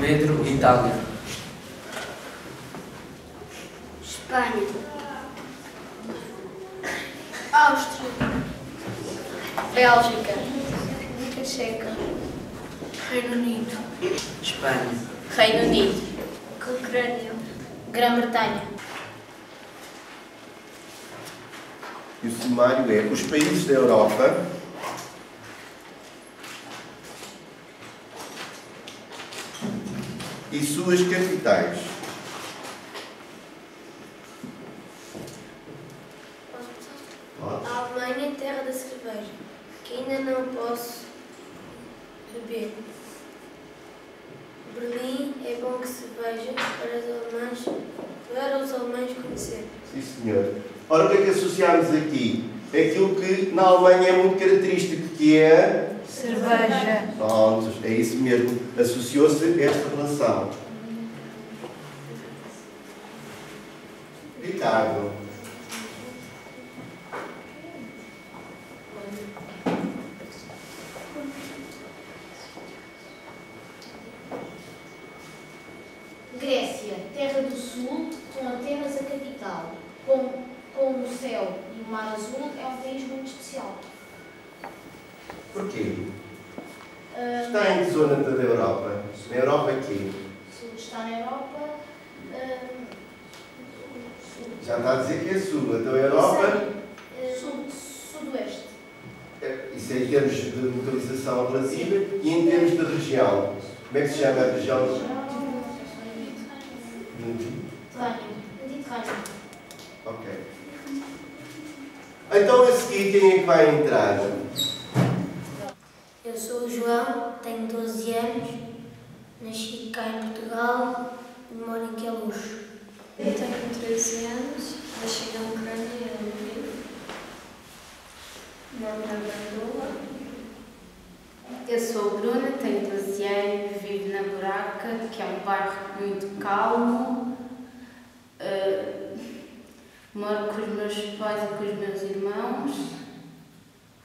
Pedro, Itália. Espanha. Áustria. Bélgica. República Checa. Reino Unido. Espanha. Reino Unido. Ucrânia. Grã-Bretanha. E o sumário é os países da Europa e suas capitais. A Alemanha, terra da cerveja, que ainda não posso beber. Berlim é bom que se veja para os alemães, para os alemães conhecer. Sim, senhor. Ora, o que é que associamos aqui? É aquilo que na Alemanha é muito característico, que é... Cerveja. Prontos, é isso mesmo. Associou-se esta relação. Ricardo. Grécia, terra do sul, com Atenas a capital. Com, com o céu e o mar azul, é um país muito especial. Porquê? Está em que zona da Europa? Na Europa aqui. Sul está na Europa. Já está a dizer que é sul. Então a Europa, sul, sudoeste. isso é em termos de localização relativa e em termos de região. Como é que se chama a região? Mediterrâneo. Mediterrâneo. Ok. Então a seguir quem é que vai entrar? Eu sou o João, tenho 12 anos, nasci cá em Portugal e moro em Queluz. Eu tenho 13 anos, nasci na Ucrânia em Lviv. Moro na Brandoa. Eu sou Bruna, tenho 12 anos, vivo na Buraca, que é um bairro muito calmo. Uh, moro com os meus pais e com os meus irmãos.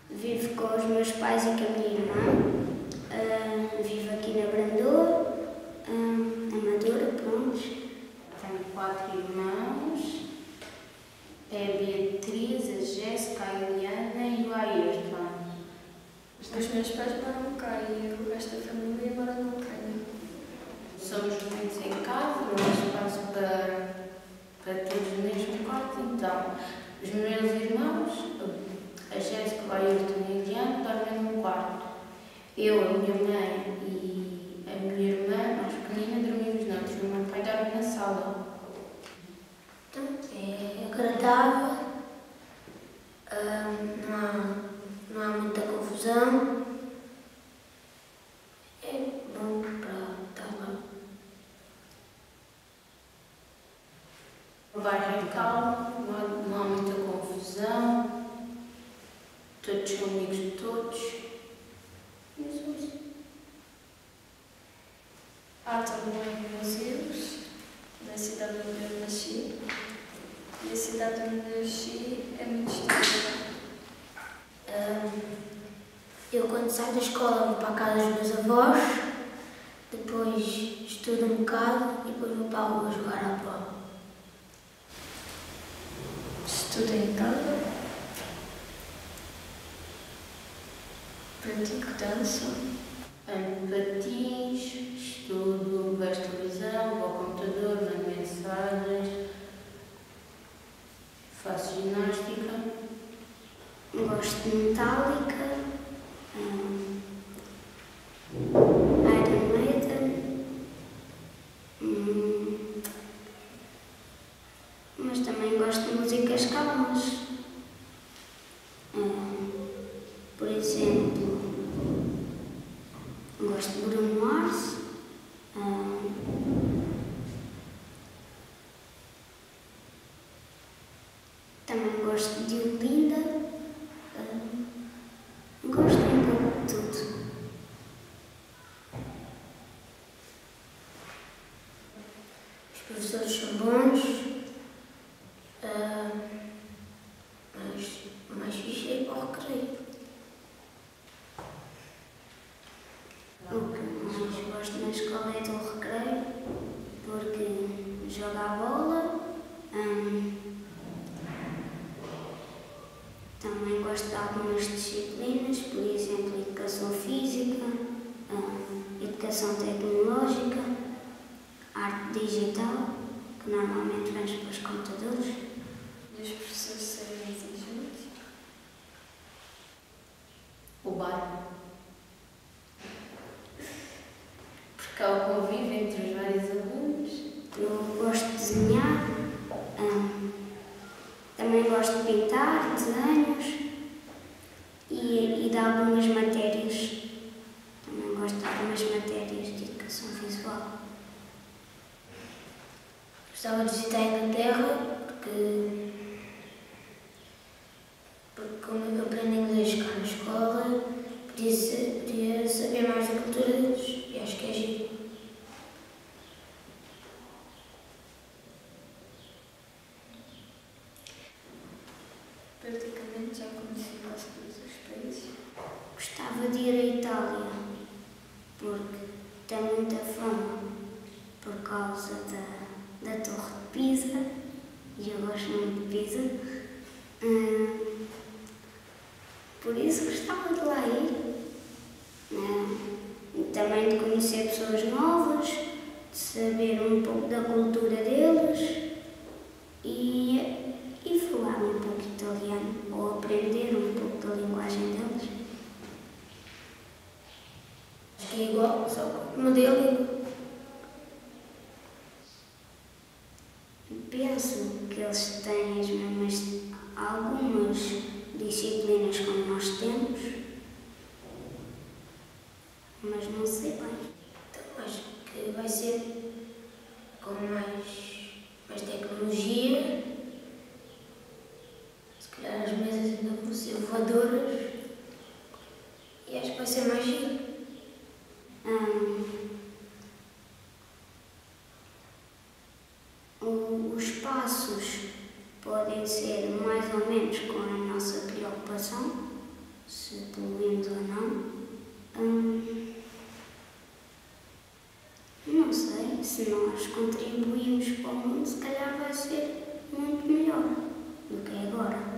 Vivo com os meus pais e com a minha irmã. Ah, vivo aqui na Brandoa, ah, Amadora, pronto. Tenho quatro irmãos. É a Beatriz, a Jéssica, a Eliana e o Ayrton. Os meus pais moram cá e o resto da família mora na Ucrânia. Somos muitos em casa, não há espaço para, para todos no mesmo quarto, então os meus irmãos, a Jéssica, o Ayrton e a Eliana, dormem num quarto. Eu, a minha mãe e a minha irmã, mais pequenina, dormimos noutros. O meu pai dorme na sala. É agradável, ah, não, há, não há muita confusão. É bom para estar lá. Bairro é calmo, não há, não há muita confusão, todos são amigos de todos. E. Há também museus na cidade onde eu nasci. E a cidade onde eu nasci é muito histórica. Ah, eu, quando saio da escola, vou para a casa dos meus avós, depois estudo um bocado e depois vou para a rua jogar à bola. Estudo em casa. Pratico dança. Ando patins, estudo, vejo televisão, vou ao computador, mando mensagens, faço ginástica. Gosto de Metallica, hum, Iron Maiden, hum, mas também gosto de músicas calmas. Hum, por exemplo, gosto de Bruno Mars. hum, também gosto de Olinda. hum, gosto um pouco de tudo. Os professores são bons, ah, mas o mais fixe é o recreio. O que mais gosto na escola é do recreio, porque jogo a bola. hum, também gosto de algumas disciplinas, por exemplo, educação física, hum, educação tecnológica, arte digital, normalmente vamos para os computadores. E os professores serem exigentes? O bairro. Porque há o convívio entre os vários alunos. Eu gosto de desenhar, hum, também gosto de pintar, desenhos e, e de algumas matérias. Também gosto de algumas matérias de educação visual. Gostava de visitar a Inglaterra porque, porque como eu aprendo inglês cá na escola, podia, podia saber mais da cultura deles e acho que é giro. Praticamente já conheci quase todos os países. Gostava de ir à Itália, porque tem muita fama por causa da, da Torre de Pisa, e eu gosto muito de Pisa. Hum, por isso gostava de lá ir. Hum, também de conhecer pessoas novas, de saber um pouco da cultura deles e, e falar um pouco italiano, ou aprender um pouco da linguagem deles. Acho que é igual, só língua. Penso que eles têm as mesmas algumas disciplinas como nós temos, mas não sei bem. Então acho que vai ser com mais, mais tecnologia. Se calhar as mesas ainda vão ser voadoras. E acho que vai ser mais giro. O- os passos podem ser mais ou menos com a nossa preocupação, se poluímos ou não. Hum, não sei, se nós contribuímos para o mundo, se calhar vai ser muito melhor do que é agora.